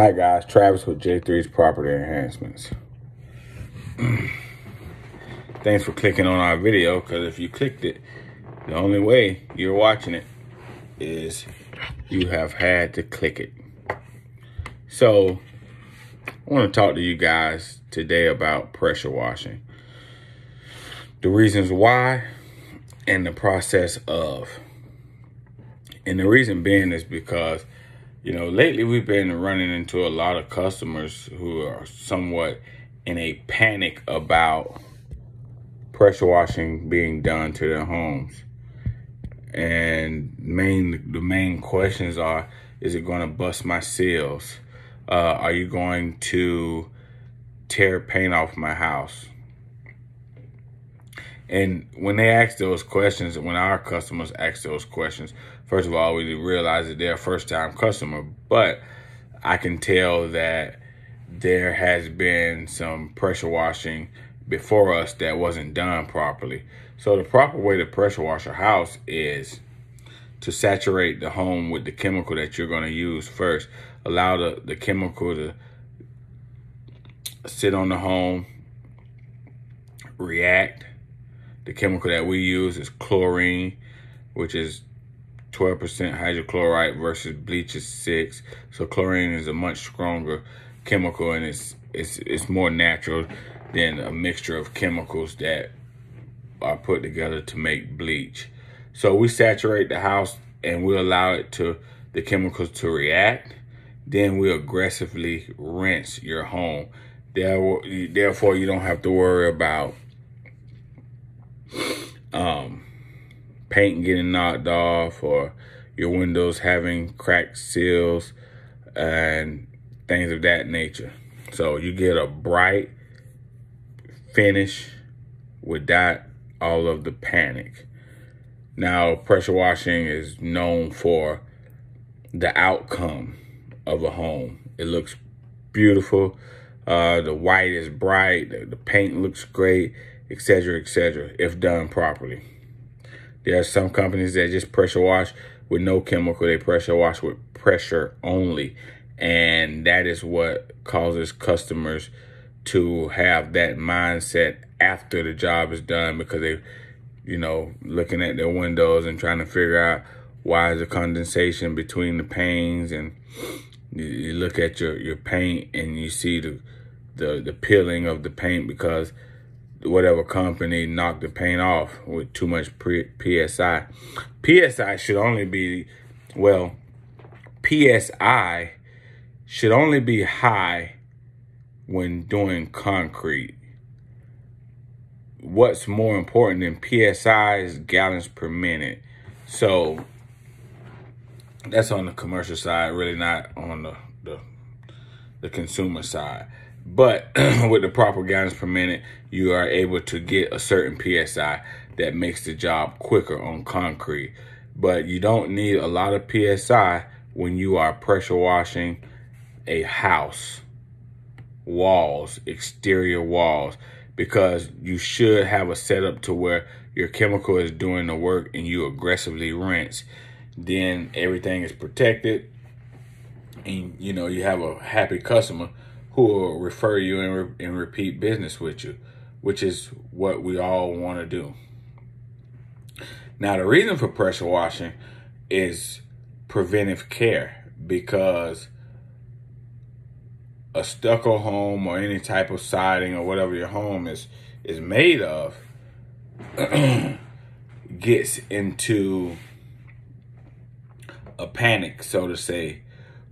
Hi guys, Travis with J3's Property Enhancements. Thanks for clicking on our video because if you clicked it, the only way you're watching it is you have had to click it. So, I want to talk to you guys today about pressure washing. The reasons why and the process of. And the reason being is because you know, lately we've been running into a lot of customers who are somewhat in a panic about pressure washing being done to their homes. And main the main questions are is it going to bust my seals? Uh, are you going to tear paint off my house? And when they ask those questions, when our customers ask those questions, first of all, we realize that they're a first time customer, but I can tell that there has been some pressure washing before us that wasn't done properly. So the proper way to pressure wash a house is to saturate the home with the chemical that you're going to use first. Allow the, the chemical to sit on the home, react, the chemical that we use is chlorine, which is 12% hydrochloride versus bleach is 6. So chlorine is a much stronger chemical and it's it's it's more natural than a mixture of chemicals that are put together to make bleach. So we saturate the house and we allow it to the chemicals to react. Then we aggressively rinse your home. Therefore, you don't have to worry about um, paint getting knocked off or your windows having cracked seals and things of that nature. So you get a bright finish without all of the panic. Now, pressure washing is known for the outcome of a home. It looks beautiful. Uh, the white is bright. The, the paint looks great etc., etc., if done properly. There are some companies that just pressure wash with no chemical. They pressure wash with pressure only. And that is what causes customers to have that mindset after the job is done because they, you know, looking at their windows and trying to figure out why is the condensation between the panes and you look at your, your paint and you see the, the, the peeling of the paint because whatever company knocked the paint off with too much PSI. PSI should only be, well, PSI should only be high when doing concrete. What's more important than PSI is gallons per minute. So that's on the commercial side, really not on the, the, the consumer side. But with the proper guidance per minute, you are able to get a certain PSI that makes the job quicker on concrete. But you don't need a lot of PSI when you are pressure washing a house, walls, exterior walls, because you should have a setup to where your chemical is doing the work and you aggressively rinse. Then everything is protected and you know you have a happy customer who will refer you and, re- and repeat business with you, which is what we all want to do. Now, the reason for pressure washing is preventive care because a stucco home or any type of siding or whatever your home is is made of gets into a panic, so to say,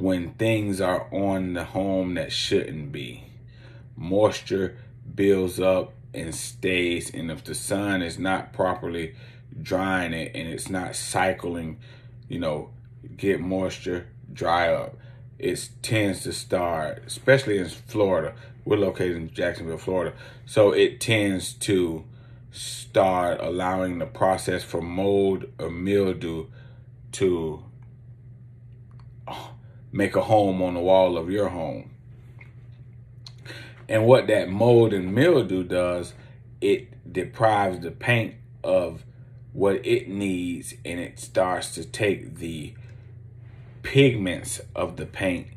when things are on the home that shouldn't be. Moisture builds up and stays, and if the sun is not properly drying it and it's not cycling, you know, get moisture, dry up, it tends to start, especially in Florida. We're located in Jacksonville, Florida. So it tends to start allowing the process for mold or mildew to oh, make a home on the wall of your home. And what that mold and mildew does, it deprives the paint of what it needs and it starts to take the pigments of the paint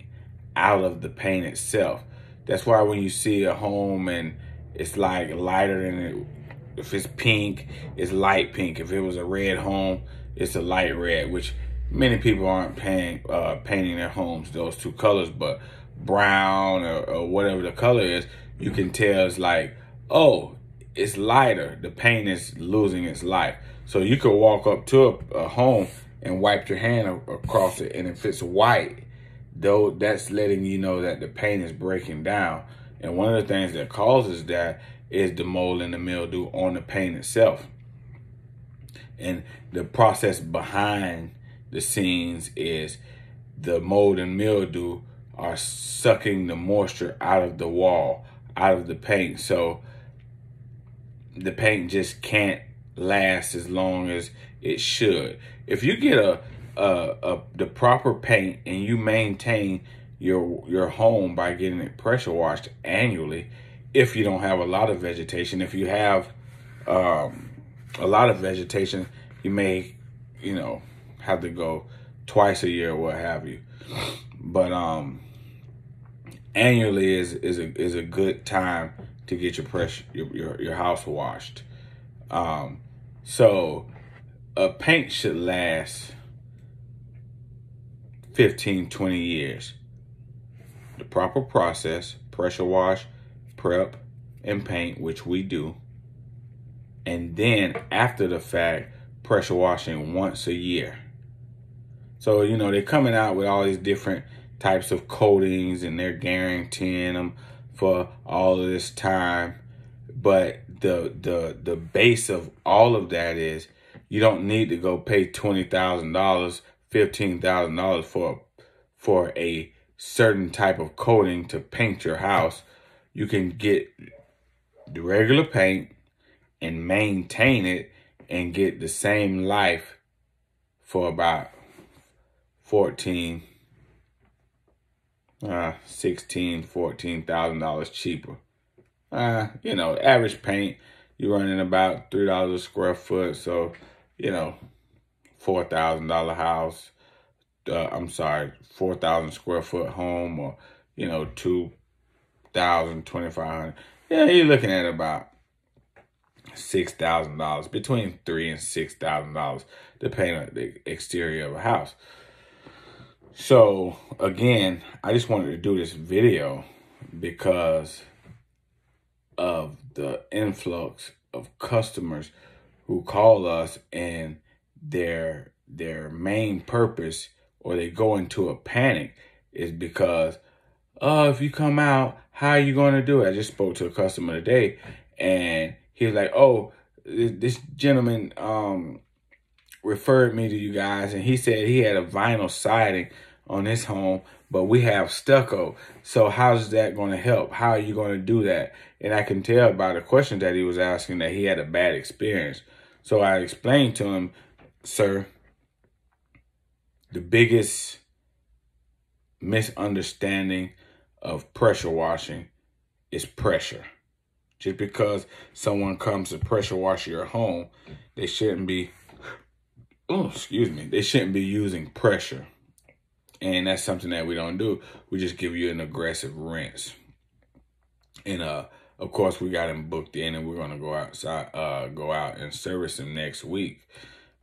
out of the paint itself. That's why when you see a home and it's like lighter than it, if it's pink, it's light pink. If it was a red home, it's a light red, which many people aren't paying, uh, painting their homes those two colors, but brown or, or whatever the color is, you can tell it's like, oh, it's lighter. The paint is losing its life. So you could walk up to a, a home and wipe your hand across it, and if it's white, though that's letting you know that the paint is breaking down. And one of the things that causes that is the mold and the mildew on the paint itself. And the process behind the scenes is the mold and mildew are sucking the moisture out of the wall, out of the paint. So the paint just can't last as long as it should. If you get a, a, a the proper paint and you maintain your your home by getting it pressure washed annually, if you don't have a lot of vegetation, if you have um, a lot of vegetation, you may, you know, have to go twice a year or what have you. But um, annually is is a is a good time to get your pressure your your, your house washed. Um, so a paint should last 15, 20 years. The proper process, pressure wash, prep, and paint, which we do. And then after the fact, pressure washing once a year. So, you know, they're coming out with all these different types of coatings and they're guaranteeing them for all of this time. But the the the base of all of that is you don't need to go pay twenty thousand dollars, fifteen thousand dollars for for a certain type of coating to paint your house. You can get the regular paint and maintain it and get the same life for about 14 uh 16 14,000 dollars cheaper. Uh, you know, average paint you're running about $3 a square foot, so you know, $4,000 house, uh, I'm sorry, 4,000 square foot home or, you know, 2,000, 2,500. Yeah, you're looking at about $6,000, between three and $6,000, depending on the exterior of a house. So again, I just wanted to do this video because of the influx of customers who call us and their their main purpose or they go into a panic is because oh if you come out how are you going to do it? I just spoke to a customer today and he was like oh this gentleman um referred me to you guys and he said he had a vinyl siding on his home, but we have stucco. So how's that going to help? How are you going to do that? And I can tell by the question that he was asking that he had a bad experience. So I explained to him, sir, the biggest misunderstanding of pressure washing is pressure. Just because someone comes to pressure wash your home, they shouldn't be, oh, excuse me, they shouldn't be using pressure. And that's something that we don't do. We just give you an aggressive rinse. And uh of course we got him booked in and we're gonna go outside uh go out and service him next week.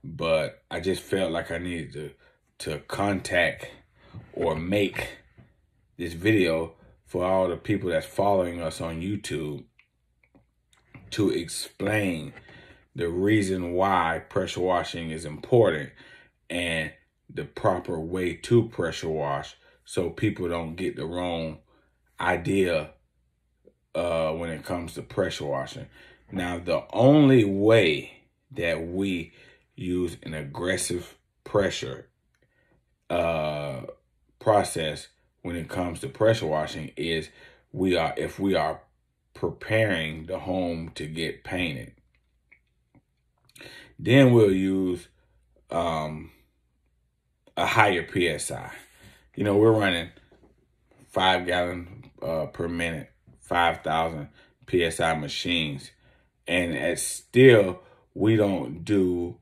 But I just felt like I needed to to contact or make this video for all the people that's following us on YouTube to explain the reason why pressure washing is important and the proper way to pressure wash so people don't get the wrong idea uh, when it comes to pressure washing. Now, the only way that we use an aggressive pressure uh, process when it comes to pressure washing is we are if we are preparing the home to get painted. Then we'll use um, a higher PSI. You know, we're running five gallon uh, per minute, 5,000 PSI machines. And at still, we don't do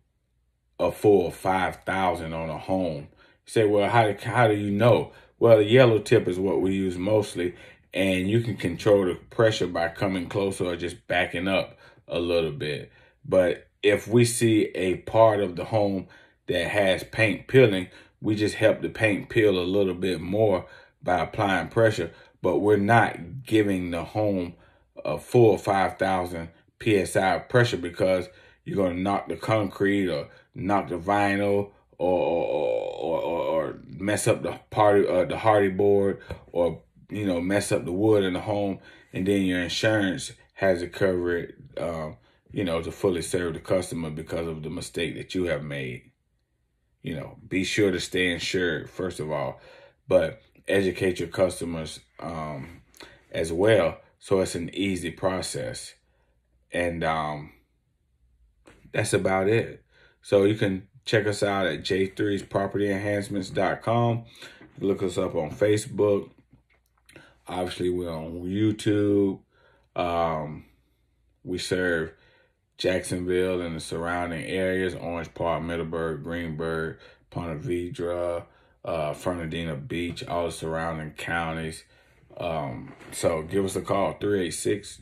a full 5,000 on a home. You say, well, how, how do you know? Well, the yellow tip is what we use mostly, and you can control the pressure by coming closer or just backing up a little bit. But if we see a part of the home that has paint peeling, we just help the paint peel a little bit more by applying pressure, but we're not giving the home a full 5,000 PSI pressure because you're going to knock the concrete or knock the vinyl or, or, or, or mess up the party, uh, the Hardie board or, you know, mess up the wood in the home. And then your insurance has to cover it, um, you know, to fully serve the customer because of the mistake that you have made. You know, be sure to stay insured, first of all, but educate your customers um, as well so it's an easy process. And um, that's about it. So you can check us out at J3's propertyenhancements.com. Look us up on Facebook. Obviously, we're on YouTube. Um, we serve Jacksonville and the surrounding areas, Orange Park, Middleburg, Greenburgh, Ponte Vedra, uh, Fernandina Beach, all the surrounding counties. Um, so give us a call, 386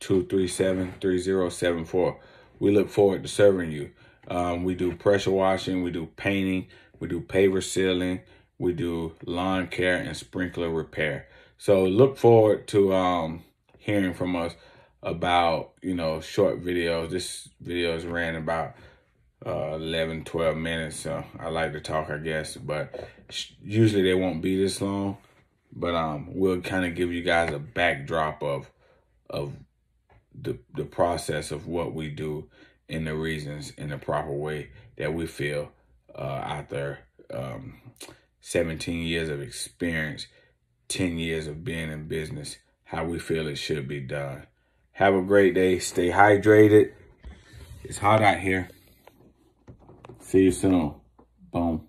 237 3074. We look forward to serving you. Um, we do pressure washing, we do painting, we do paver sealing, we do lawn care and sprinkler repair. So look forward to um, hearing from us about, you know, short videos. This video is ran about uh, 11, 12 minutes. So I like to talk, I guess, but usually they won't be this long. But um, we'll kind of give you guys a backdrop of of the the process of what we do and the reasons in the proper way that we feel uh, after um, 17 years of experience, 10 years of being in business, how we feel it should be done. Have a great day. Stay hydrated. It's hot out here. See you soon. Boom.